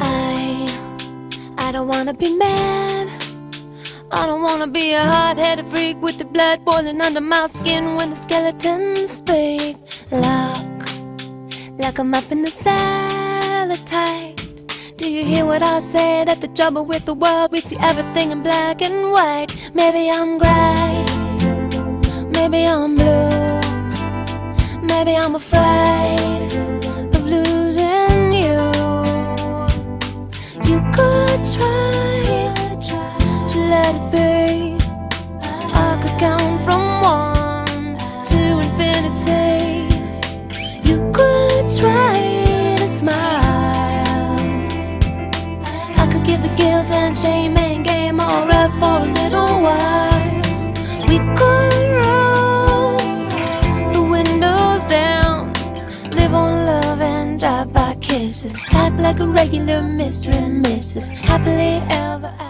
I, I don't wanna be mad. I don't wanna be a hot-headed freak with the blood boiling under my skin when the skeletons speak. Look, like I'm up in the salad tight. Do you hear what I say? That the trouble with the world, we see everything in black and white. Maybe I'm gray, maybe I'm blue, maybe I'm afraid You could try to let it be. I could count from one to infinity. You could try to smile. I could give the guilt and shame and game or rest for a little while. We kisses, act like a regular Mr. and Mrs. Happily ever after.